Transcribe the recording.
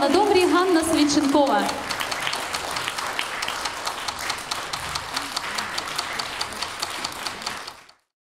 На добрі Ганна Свідченкова.